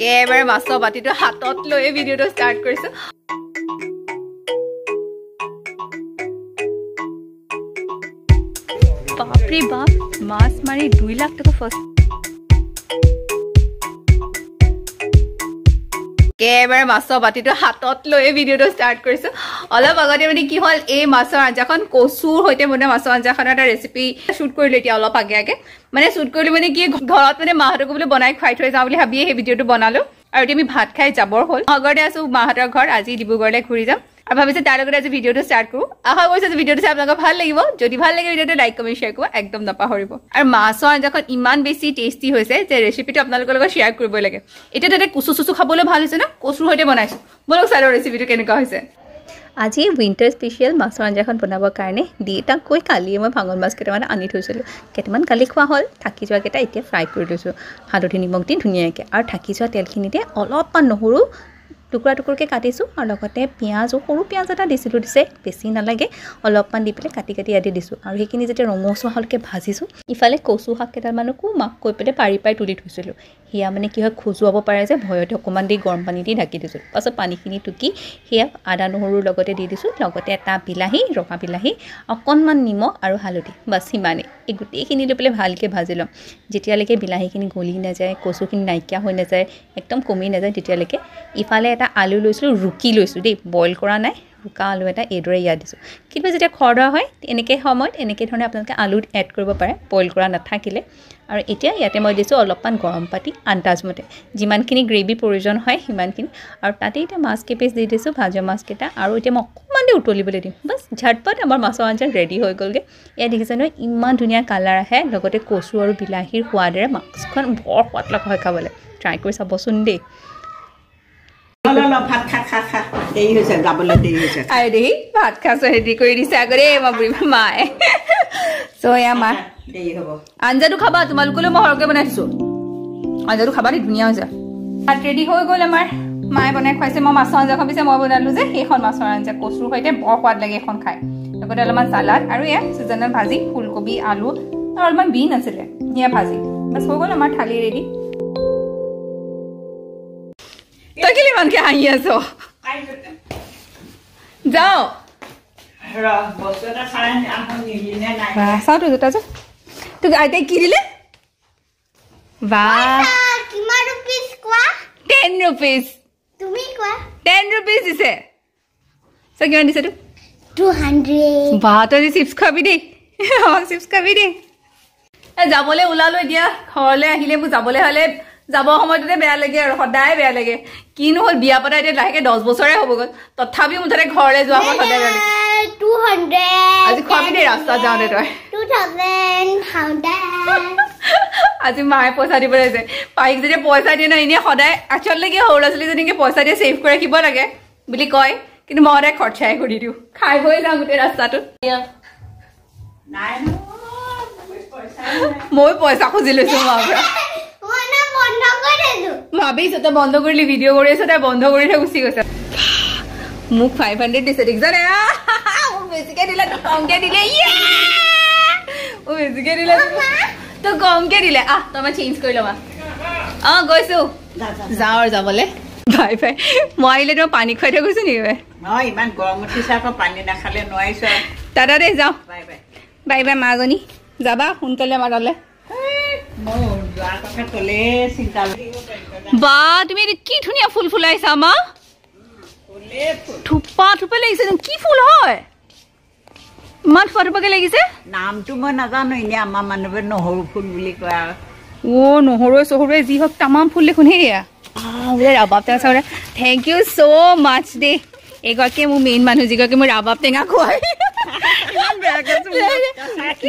একেবাৰে মাছৰ বাতিটো হাতত লৈ ভিডিঅ'টো ষ্টাৰ্ট কৰিছো। বাপৰে বাপ মাছ মাৰি দুই লাখ টকা ফাৰ্ষ্ট একেবাৰে মাছৰ বাতিটো হাতত লৈ ভিডিঅ'টো ষ্টাৰ্ট কৰিছো। অলপ আগতে মানে কি হ'ল এই মাছৰ আঞ্জাখন কচুৰ সৈতে মানে মাছৰ আঞ্জাখনৰ এটা ৰেচিপি শ্বুট কৰিলো এতিয়া অলপ আগে আগে। মানে শ্বুট কৰিলো মানে কি ঘৰত মানে মাহঁতকো বোলে বনাই খুৱাই থৈ যাওঁ বুলি ভাবিয়ে সেই ভিডিঅ'টো বনালো। আৰু এতিয়া আমি ভাত খাই যাবৰ হ'ল। আগতে আছো মাহঁতৰ ঘৰ আজি ডিব্ৰুগড়লৈ ঘূৰি যাম। আৰু ভাবিছো তাৰ লগতে আজি ভিডিঅ'টো ষ্টাৰ্ট কৰোঁ আশা কৰিছো যে ভিডিঅ'টো চাই আপোনালোকৰ ভাল লাগিব যদি ভাল লাগে ভিডিঅ'টো লাইক কমেণ্ট শ্বেয়াৰ কৰিব একদম নাপাহৰিব আৰু মাছৰ আঞ্জাখন ইমান বেছি টেষ্টি হৈছে যে ৰেচিপিটো আপোনালোকৰ লগত শ্বেয়াৰ কৰিবই লাগে এতিয়া তাতে কচু চুচু খাবলৈ ভাল হৈছে ন কচুৰ সৈতে বনাইছো বলক চাই লওঁ ৰেচিপিটো কেনেকুৱা হৈছে আজি উইণ্টাৰ স্পেচিয়েল মাছৰ আঞ্জাখন বনাবৰ কাৰণে দেউতাক কালিয়ে মই ভাঙন মাছ কেইটামান আনি থৈছিলোঁ কেইটামান কালি খোৱা হ'ল থাকি যোৱাকেইটা এতিয়া ফ্ৰাই কৰি লৈছোঁ হালধি নিমখ দি ধুনীয়াকৈ আৰু থাকি যোৱা তেলখিনিতে অলপমান নহৰু টুকুৰা টুকুৰকৈ কাটিছোঁ আৰু লগতে পিঁয়াজো সৰু পিঁয়াজ এটা দিছিলোঁ দিছে বেছি নালাগে অলপমান দি পেলাই কাটি কাটি আদি দিছোঁ আৰু সেইখিনি যেতিয়া ৰঙচুৱা হ'লকৈ ভাজিছোঁ ইফালে কচু শাক কেইটামানকো মাক কৈ পেলাই পাৰি পাৰি তুলি থৈছিলোঁ। সেয়া মানে কি হয় খজুৱাব পাৰে যে ভয়তে অকণমান দি গৰম পানী দি ঢাকি দিছোঁ। পাছত পানীখিনি টুকি সেয়া আদা নহৰুৰ লগতে দি দিছোঁ লগতে এটা বিলাহী ৰঙা বিলাহী অকণমান নিমখ আৰু হালধি বাছ সিমানেই। এই গোটেইখিনি লৈ পেলাই ভালকৈ ভাজি ল'ম। যেতিয়ালৈকে বিলাহীখিনি গলি নাযায় কচুখিনি নাইকিয়া হৈ নাযায় একদম কমি নাযায় তেতিয়ালৈকে ইফালে এটা আলু লৈছিলোঁ ৰুকি লৈছোঁ দেই বইল কৰা নাই ৰুকা আলু এটা এইদৰে ইয়াত দিছোঁ। কিন্তু যেতিয়া খৰদৰা হয় এনেকৈ সময়ত এনেকৈ ধৰণে আপোনালোকে আলু এড কৰিব পাৰে বইল কৰা নাথাকিলে। আৰু এতিয়া ইয়াতে মই দিছোঁ অলপমান গৰম পাতি আন্দাজমতে যিমানখিনি গ্ৰেভি প্ৰয়োজন হয় সিমানখিনি। আৰু তাতে এতিয়া মাছ কেইপিচ দি দিছোঁ ভাজা মাছকেইটা আৰু এতিয়া মই অকণমান দেৰি উতলিবলৈ দিম। বাছ ঝটপট আমাৰ মাছৰ আঞ্জা ৰেডি হৈ গ'লগৈ। এয়া দেখিছে নহয় ইমান ধুনীয়া কালাৰ আহে লগতে কচু আৰু বিলাহীৰ সোৱাদেৰে মাছখন বৰ সোৱাদ লগা হয় খাবলৈ। ট্ৰাই কৰি চাবচোন দেই। ভাত খা খা খা। দেৰি হৈছে যাবলৈ দেৰি হৈছে। আই দেহি ভাত খাইছো ৰেডি কৰি দিছে আগতে মই বুঢ়ী মায়ে। চ' এয়া মা। দেৰি হ'ব। আঞ্জাটো খাবা তোমালোকলৈও মই সৰহকৈ বনাই থৈছো আঞ্জাটো খাবা দেই ধুনীয়া হৈছে। ভাত ৰেডি হৈ গ'ল আমাৰ। মায়ে বনাই খুৱাইছে মই মাছৰ আঞ্জাখন পিছে মই বনালো যে সেইখন মাছৰ আঞ্জা কচুৰ সৈতে বৰ সোৱাদ লাগে এইখন খাই। লগতে অলপমান চালাড আৰু এয়া চিজনেল ভাজি ফুলকবি আলু আৰু অলপমান বিন আছিলে সেয়া ভাজি। বাছ হৈ গ'ল আমাৰ থালি ৰেডি তই কেলে ইমানকে হাঁহি আছ যাওঁ বস্তু এটা চাই আহোঁ নিদিনে নাই বাহ চাওঁ তোৰ জোতা যে তোক আইতাই কি দিলে বাহ কিমান ৰুপিজ কোৱা টেন ৰুপিজ তুমি কোৱা টেন ৰুপিজ দিছে চ কিমান দিছে তোক টু হাণ্ড্ৰেড বাহ তই আজি চিপছ খাবি দেই অঁ চিপছ খাবি দেই এ যাবলৈ ওলালো এতিয়া ঘৰলৈ আহিলে মোৰ যাবলৈ হ'লে যাব সময়টোতে বেয়া লাগে আৰু সদায় বেয়া লাগে। কিনো হ'ল বিয়া পতা এতিয়া লাহেকে দহ বছৰে হ'ব গ'ল। তথাপিও মুঠতে ঘৰলৈ যোৱা সময়ত সদায় বেয়া লাগে। আজি খুৱাবি দেই ৰাস্তাত যাওঁতে তই। আজি মায়ে পইচা দিবলৈ আছে পাইক যেতিয়া পইচা দিয়ে ন এনেই সদায় আচলতে কি সৰু ল'ৰা ছোৱালীজনীকে পইচা দিয়ে ছেভ কৰি ৰাখিব লাগে বুলি কয়। কিন্তু মই সদায় খৰচাই কৰি দিওঁ। খাই বৈ যাওঁ গোটেই ৰাস্তাটোত। নাই মই পইচা খুজি লৈছো মাৰ পৰা মই না বন্ধ কৰি দিছো ভাবিছো তই বন্ধ কৰিলি ভিডিঅ' কৰি আছ তই বন্ধ কৰি থৈ গুচি গৈছ। মোক ফাইভ হাণ্ড্ৰেড দিছে দেখিছানে মোক বেছিকে দিলে তোক কমকে দিলে! মোক বেছিকে দিলে তোক কমকে দিলে। আহ তই মই চেঞ্জ কৰি ল'বা। অঁ গৈছো। যাওঁ আৰু যাবলৈ। Bye bye. মই আহিলে তোমাৰ পানী খুৱাই থৈ গৈছো নেকি নহয় ইমান গৰম উঠিছে আকৌ পানী নাখালে নোৱাৰিছো। দাদা দেই যাওঁ। Bye bye. বাই বাই মাজনী যাবা সোনকালে আমাৰ তালৈ। মোৰ যোৱাৰ কথা ক'লে চিন্তা লাগিব বা তুমি কি ধুনীয়া ফুল ফুলাইছা মা? থোপা থোপা লাগিছে। কি ফুল হয়? ইমান থোপা থোপাকে লাগিছে? নামটো মই নাজানো এনেই আমাৰ মানুহবোৰে নহৰু ফুল বুলি কয় আৰু। অ' নহৰুৱে চহৰুৱে যি হওক তামাম ফুল দেখোন সেয়া বোলে ৰাবাব টেঙা চাবলৈ থেংক ইউ চ' মাছ দেই। এগৰাকীয়ে মোৰ মেইন মানুহ যিগৰাকী মোৰ ৰাবাব টেঙা খুৱাই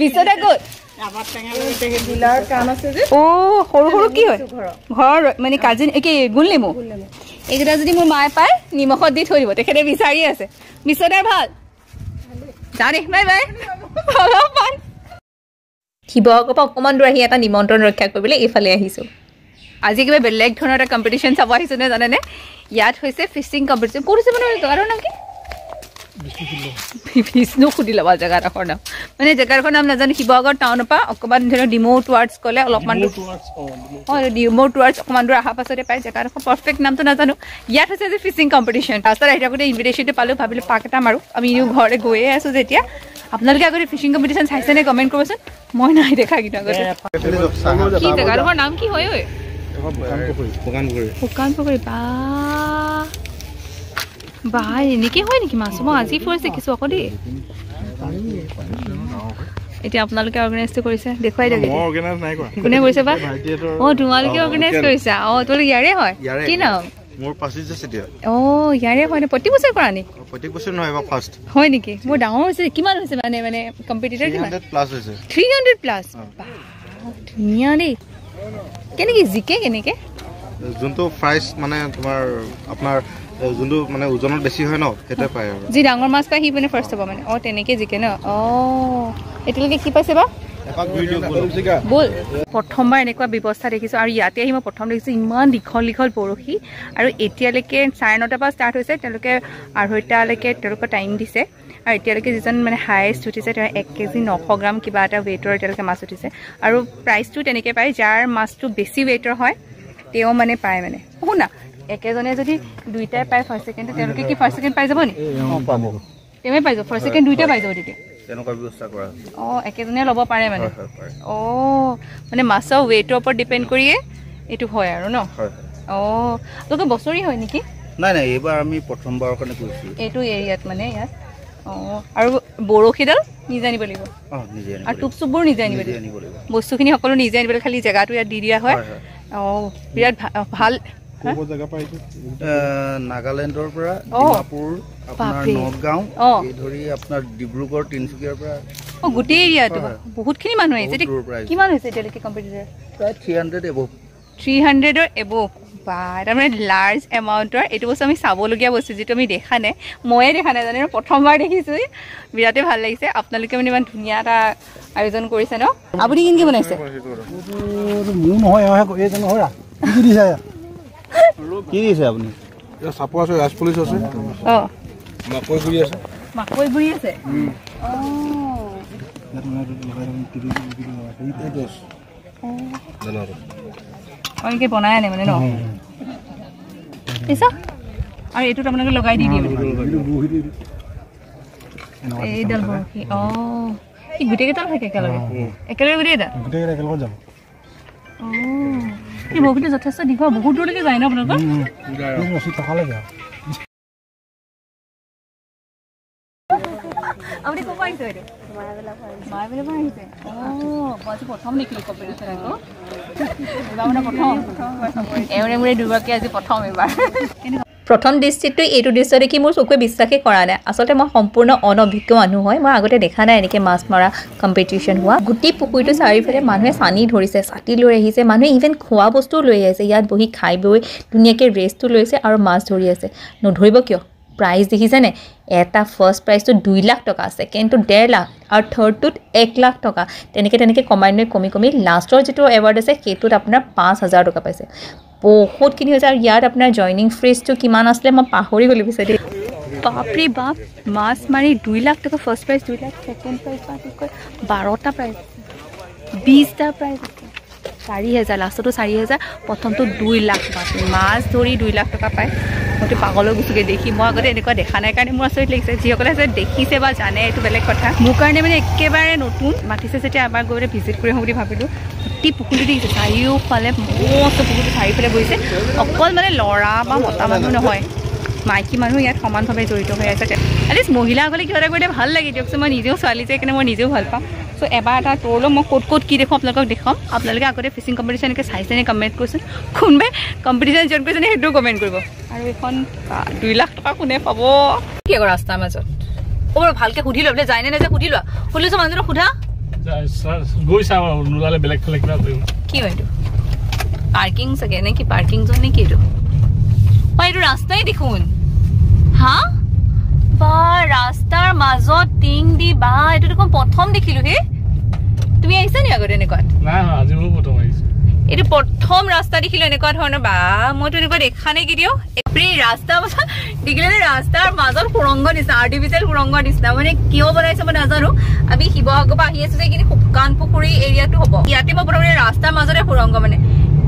বিচনা ক'ত ৰাবাৰ টেঙা লগতে সেই বিলাৰ কাম আছে যে। অ' সৰু সৰু কি হয়? ঘৰৰ মানে কাজিন কি গোল নেমু? এইকেইটা যদি মোৰ মায়ে পায় নিমখত দি থৈ দিব তেখেতে বিচাৰি আছে। বিচনাৰ ভাল। যা দেই বাই বাই। অলপমান। শিৱসাগৰৰ পৰা অকণমান দূৰ আহি এটা নিমন্ত্ৰণ ৰক্ষা কৰিবলৈ এইফালে আহিছোঁ। আজি কিবা বেলেগ ধৰণৰ এটা কম্পিটিশ্যন চাব আহিছোঁ নে জানেনে? ইয়াত হৈছে ফিচিং কম্পিটিশ্যন ক'ত হৈছে মানে জেগাটোৰ নাম কি? বিষ্ণু সুধি ল'বা জেগাডোখৰ নাম? মানে জেগাডোখৰ নাম নাজানো শিৱসাগৰ টাউনৰ পৰা অকণমান ধৰি লওক ডিমৌ টুৱাৰ্ডছ গ'লে অলপমান অঁ ডিমৌ টুৱাৰ্ডছ। অকণমান দূৰ অহাৰ পাছতে পায় জেগাডোখৰ পাৰফেক্ট নামটো নাজানো। ইয়াত হৈছে যে ফিচিং কম্পিটিশ্যন ৰাস্তাত আহি থাকোঁতে ইনভিটেশ্যনটো পালোঁ ভাবিলোঁ পাক এটা মাৰোঁ। আমি এনেও ঘৰতে গৈয়ে আছোঁ যেতিয়া আপোনালোকে আগতে ফিচিং কম্পিটিশ্যন চাইছেনে কমেণ্ট কৰিবচোন? মই নাই দেখা কিন্তু আগতে। কি জেগাডোখৰ নাম? কি হয় ঐ? শুকান পুখুৰী বা। বা এনেকৈ হয় নেকি মাছ? মই আজি ফাৰ্ষ্ট দেখিছোঁ আকৌ দেই। এতিয়া আপোনালোকে অৰ্গেনাইজটো কৰিছে। দেখুৱাই দিয়ক। কোনে কৰিছে বা? অঁ তোমালোকে অৰ্গেনাইজ কৰিছা? অঁ তোমালোকে ইয়াৰে হয়। কি নাম? মোৰ পাচিছ আছে এতিয়া অঁ ইয়াৰে হয় নে? প্ৰতি বছৰ কৰা নি? প্ৰত্যেক বছৰ নহয় এবাৰ ফাৰ্ষ্ট হয় নেকি? মোৰ ডাঙৰ হৈছে। কিমান হৈছে মানে মানে কম্পিটিটৰ থ্ৰী কিমান হাণ্ড্ৰেড প্লাছ হৈছে। থ্ৰী হাণ্ড্ৰেড প্লাছ ধুনীয়া দেই। কেনেকৈ জিকে কেনেকৈ? যোনটো প্ৰাইচ মানে তোমাৰ আপোনাৰ যোনটো মানে ওজনত বেছি হয় ন সেইটোৱে পায় আৰু। যি ডাঙৰ মাছ পায় সি মানে ফাৰ্ষ্ট হ'ব মানে। অঁ তেনেকৈ জিকে ন? অঁ। এতিয়ালৈকে কি পাইছে বা। ব'ল। প্ৰথমবাৰ এনেকুৱা ব্যৱস্থা দেখিছোঁ আৰু ইয়াতে আহি মই প্ৰথম দেখিছোঁ ইমান দীঘল দীঘল বৰশী আৰু এতিয়ালৈকে চাৰে নটাৰ পৰা ষ্টাৰ্ট হৈছে তেওঁলোকে আঢ়ৈটালৈকে তেওঁলোকৰ টাইম দিছে। আৰু এতিয়ালৈকে যিজন মানে হায়েষ্ট উঠিছে তেওঁ এক কেজি নশ গ্ৰাম কিবা এটা ৱেইটৰ এতিয়ালৈকে মাছ উঠিছে। আৰু প্ৰাইচটো তেনেকৈ পায় যাৰ মাছটো বেছি ৱেইটৰ হয় তেওঁ মানে পায় মানে। শুনা। একেজনে যদি দুইটাই পায় ফাৰ্ষ্ট ছেকেণ্ডটো তেওঁলোকে কি ফাৰ্ষ্ট ছেকেণ্ড পাই যাব নি? পাব। তেওঁৱে পাই যাব। ফাৰ্ষ্ট ছেকেণ্ড দুইটাই পাই যাব তেতিয়া। তেনেকুৱা ব্যৱস্থা কৰা হৈছে। অঁ একেজনে ল'ব পাৰে মানে। অঁ মানে মাছৰ ৱেইটৰ ওপৰত ডিপেণ্ড কৰিয়ে এইটো হয় আৰু ন? অঁ বছৰি হয় নেকি? নাই নাই এইবাৰ আমি প্ৰথমবাৰৰ কাৰণে কৰিছোঁ এইটো এৰিয়াত মানে ইয়াত। অঁ আৰু বৰশীডাল নিজে আনিব লাগিব। আৰু। টোপ চুপবোৰ নিজে আনিব লাগিব। বস্তুখিনি সকলো নিজে আনিব লাগিব। খালি জেগাটো ইয়াত দি দিয়া হয়। অঁ বিৰাট ভাল। নাগালেণ্ডৰ পৰা। ডিমাপুৰ আপোনাৰ। নগাঁও ধৰি আপোনাৰ ডিব্ৰুগড় তিনিচুকীয়াৰ পৰা অঁ গোটেই এৰিয়াটো। বহুতখিনি মানুহ আহিছে। কিমান হৈছে এতিয়ালৈকে কম্পিউটাৰ প্ৰায় থ্ৰী হাণ্ড্ৰেড এবভ থ্ৰী হাণ্ড্ৰেডৰ এবভ বা তাৰমানে লাৰ্জ এমাউণ্টৰ এইটো বস্তু আমি চাবলগীয়া বস্তু যিটো আমি দেখা নাই। ময়ে দেখা নাই জানে প্ৰথমবাৰ দেখিছোঁ বিৰাটেই ভাল লাগিছে। আপোনালোকে মানে ইমান ধুনীয়া এটা আয়োজন কৰিছে ন? আপুনি কেনেকৈ বনাইছে? মোৰ নহয় এওঁহে এইজন নহয় ৰা। কি কি দিছে এয়া? কি দিছে আপুনি? চাপৰ আছে ৰাজ পুলিচ আছে। অঁ। মাকৈ গুৰি আছে। মাকৈ গুৰি আছে? অঁ অঁ। এনেকৈ বনাই আনে মানে ন? পিছা আৰু এইটোত আপোনালোকে লগাই দি দিয়ে মানে? এইডাল বৰশী অঁ। সি গোটেইকেইডাল থাকে একেলগে? একেলগে গোটেইকেইটা গোটেইকেইটা একেলগত যাব। অঁ। এই বৰশীটো যথেষ্ট দীঘল বহুত দূৰলৈকে যায় ন আপোনালোকৰ? আপুনি ক'ৰ পৰা আহিছে বাইদেউ? মায়াবেলৰ পৰা আহিছে। অঁ মই আজি প্ৰথম দেখিলোঁ কম্পিটিশ্যন আকৌ এইবাৰ মানে প্ৰথম। এওঁৰে মোৰে দুগৰাকী আজি প্ৰথম এইবাৰ। প্ৰথম দৃষ্টিতটো এইটো দৃশ্য দেখি মোৰ চকুৱে বিশ্বাসেই কৰা নাই। আচলতে মই সম্পূৰ্ণ অনভিজ্ঞ মানুহ হয় মই আগতে দেখা নাই এনেকৈ মাছ মৰা কম্পিটিশ্যন হোৱা। গোটেই পুখুৰীটো চাৰিওফালে মানুহে চানি ধৰিছে ছাতি লৈ আহিছে মানুহে ইভেন খোৱা বস্তুও লৈ আহিছে। ইয়াত বহি খাই বৈ ধুনীয়াকৈ ৰেষ্টটো লৈছে আৰু মাছ ধৰি আছে। নধৰিব কিয়? প্ৰাইজ দেখিছেনে এটা ফাৰ্ষ্ট প্ৰাইজটো দুই লাখ টকা ছেকেণ্ডটো ডেৰ লাখ আৰু থাৰ্ডটোত এক লাখ টকা। তেনেকৈ তেনেকৈ কমাই কমি কমি লাষ্টৰ যিটো এৱাৰ্ড আছে সেইটোত আপোনাৰ পাঁচ হাজাৰ টকা পাইছে। বহুতখিনি হৈছে আৰু ইয়াত আপোনাৰ জইনিং ফিজটো কিমান আছিলে মই পাহৰি গ'লোঁ পিছে দেই। বাপৰে বাপ মাছ মাৰি দুই লাখ টকা ফাৰ্ষ্ট প্ৰাইজ দুই লাখ ছেকেণ্ড প্ৰাইজ বাৰটা প্ৰাইজ বিছটা প্ৰাইজ আছে। চাৰি হেজাৰ লাষ্টতো চাৰি হেজাৰ প্ৰথমটো দুই লাখ বাপৰে মাছ ধৰি দুই লাখ টকা পায়। মইতো পাগলৈ গুচোগৈ দেখি মই আগতে এনেকুৱা দেখা নাই কাৰণে মোৰ আচৰিত লাগিছে। যিসকলে আছে দেখিছে বা জানে এইটো বেলেগ কথা। মোৰ কাৰণে মানে একেবাৰে নতুন। মাতিছে যেতিয়া এবাৰ গৈ ভিজিট কৰি আহোঁ বুলি ভাবিলোঁ। গোটেই পুখুৰীটো দেখিছে চাৰিওফালে মস্ত পুখুৰীটো চাৰিওফালে বহিছে। অকল মানে ল'ৰা বা মতা মানুহ নহয় মাইকী মানুহ ইয়াত সমানভাৱে জড়িত হৈ আছে। এটলিষ্ট মহিলাসকলে কিবা এটা কৰিলে ভাল লাগে। দিয়কচোন মই নিজেও ছোৱালী যে সেইকাৰণে মই নিজেও ভাল পাওঁ। চ' এবাৰ এটা তোৰলৈ মই ক'ত ক'ত কি দেখোঁ আপোনালোকক দেখুৱাম আপোনালোকে আগতে ফিচিং কম্পিটিশ্যন এনেকৈ চাইছেনে কমেণ্ট কৰিছোন কোনোবাই কম্পিটিশ্যন জইন কৰিছেনে সেইটোও কমেণ্ট কৰিব। আৰু এইখন দুই লাখ টকা কোনে পাব? কি আকৌ ৰাস্তাৰ মাজত? অ' বাৰু ভালকৈ সুধি লোৱা বোলে যায়নে নাযায় সুধি লোৱা। সুধিছোঁ মানুহজনক সোধা। কি হয় এইটো? পাৰ্কিং চাগে নে কি পাৰ্কিং জন নে কি এইটো? অ এইটো ৰাস্তাই দেখোন। হা? বা ৰাস্তাৰ মাজত টিং দি বা এইটো দেখোন প্ৰথম দেখিলো হে। তুমি আহিছা নি আগতে এনেকুৱাত? আহিছে। এইটো প্ৰথম ৰাস্তা দেখিলো এনেকুৱা ধৰণৰ বা মইতো এনেকুৱা দেখা নাই কেতিয়াও। এই ৰাস্তা দেখিলে যে ৰাস্তাৰ মাজত সুৰংগ নিচিনা আৰ্টিফিচিয়েল সুৰংগ নিচিনা মানে কিয় বনাইছে মই নাজানো। আমি শিৱসাগৰৰ পৰা আহি আছো যে এইখিনি শুকান পুখুৰী এৰিয়াটো হ'ব। ইয়াতে মই প্ৰথমতে ৰাস্তাৰ মাজতে সুৰংগ মানে।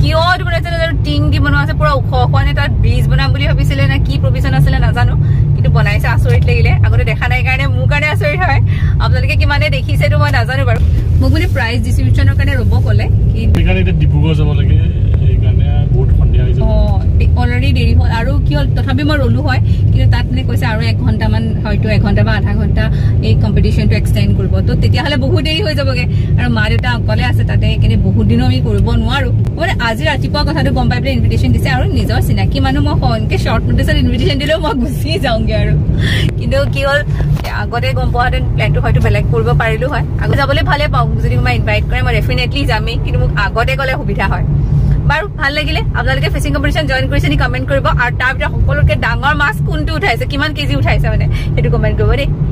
কিয় এইটো বনাইছে নাজানো টিং দি বনোৱা আছে পুৰা ওখ ওখ নে তাত ব্ৰিজ বনাম বুলি ভাবিছিলে নে কি প্ৰভিজন আছিলে নাজানো। কিন্তু বনাইছে আচৰিত লাগিলে। আগতে দেখা নাই কাৰণে মোৰ কাৰণে আচৰিত হয়। আপোনালোকে কিমানে দেখিছে এইটো মই নাজানো বাৰু। মোক মানে প্ৰাইজ ডিষ্ট্ৰিবিউচনৰ কাৰণে ৰ'ব ক'লে কি সেইকাৰণে এতিয়া ডিব্ৰুগড় যাব লাগে সেইকাৰণে বহুত সন্ধিয়া হৈ যাব। অলৰেডি দেৰি হ'ল। আৰু কি হ'ল তথাপি মই ৰলো হয় কিন্তু তাত মানে কৈছে আৰু এক ঘণ্টামান হয়তো এঘণ্টা বা আধা ঘণ্টা এই কম্পিটিশ্যনটো এক্সটেণ্ড কৰিব। তো তেতিয়াহ'লে বহুত দেৰি হৈ যাবগে। আৰু মা দেউতা অকলে আছে তাতে সেইকাৰণে বহুত দিনো আমি কৰিব নোৱাৰো। মানে আজি ৰাতিপুৱা কথাটো গম পাই পেলাই ইনভিটেশ্যন দিছে আৰু নিজৰ চিনাকি মানুহ মই সনকে শ্বৰ্ট নটিছত ইনভিটেশ্যন দিলেও মই গুচি যাওঁগে আৰু। কিন্তু কি হ'ল আগতে গম পোৱাহেঁতেন প্লেনটো হয়তো বেলেগ কৰিব পাৰিলো হয়। আগত যাবলৈ ভালে পাওঁ যদি কোনোবাই ইনভাইট কৰে মই ডেফিনেটলি যামেই। কিন্তু মোক আগতে গ'লে সুবিধা হয়। বাৰু ভাল লাগিলে। আপোনালোকে ফিচিং কম্পিটিশ্যন জইন কৰিছে নি কমেণ্ট কৰিব। আৰু তাৰ ভিতৰত সকলোতকৈ ডাঙৰ মাছ কোনটো উঠাইছে? কিমান কেজি উঠাইছে মানে? সেইটো কমেণ্ট কৰিব দেই।